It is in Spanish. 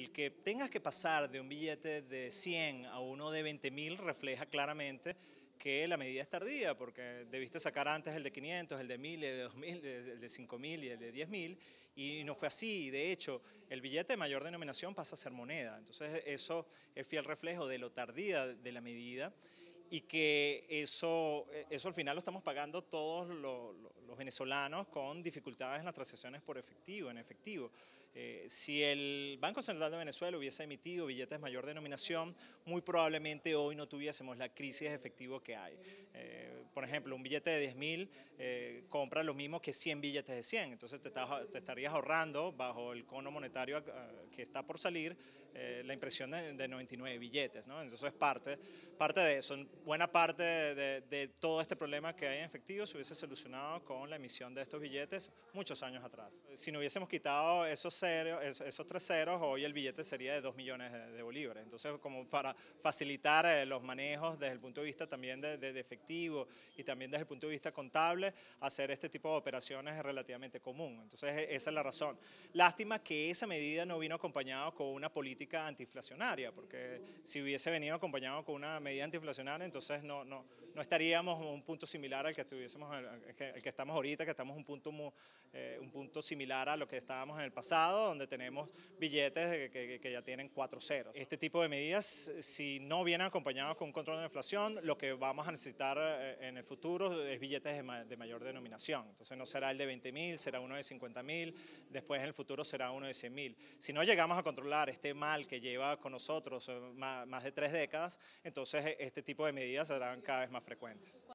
el que tengas que pasar de un billete de 100 a uno de 20 mil refleja claramente que la medida es tardía, porque debiste sacar antes el de 500, el de 1000, el de 2000, el de 5000 y el de 10000, y no fue así. De hecho, el billete de mayor denominación pasa a ser moneda. Entonces, eso es fiel reflejo de lo tardía de la medida y que eso, eso al final lo estamos pagando todos los, venezolanos con dificultades en las transacciones por efectivo, en efectivo. Eh, si el Banco Central de Venezuela hubiese emitido billetes de mayor denominación, muy probablemente hoy no tuviésemos la crisis de efectivo que hay. Eh, por ejemplo, un billete de 10 mil eh, compra lo mismo que 100 billetes de 100, entonces te, te estarías ahorrando bajo el cono monetario que está por salir la impresión de, 99 billetes. ¿no? Entonces es parte, parte de eso buena parte de, todo este problema que hay en efectivo se hubiese solucionado con la emisión de estos billetes muchos años atrás. Si no hubiésemos quitado esos, ceros, esos tres ceros, hoy el billete sería de 2 millones de, bolívares. Entonces, como para facilitar eh, los manejos desde el punto de vista también de, efectivo y también desde el punto de vista contable, hacer este tipo de operaciones es relativamente común. Entonces, e, esa es la razón. Lástima que esa medida no vino acompañada con una política antiinflacionaria, porque si hubiese venido acompañado con una medida antiinflacionaria, entonces no, no, no estaríamos en un punto similar al que, estuviésemos, el que, estamos ahorita, que estamos un punto, eh, un punto similar a lo que estábamos en el pasado, donde tenemos billetes que, que, ya tienen cuatro ceros. Este tipo de medidas, si no vienen acompañados con un control de la inflación, lo que vamos a necesitar eh, en el futuro es billetes de, mayor denominación. Entonces no será el de 20 mil, será uno de 50 mil, después en el futuro será uno de 100 mil. Si no llegamos a controlar este mal que lleva con nosotros eh, más, más de tres décadas, entonces este tipo de medidas serán cada vez más frecuentes.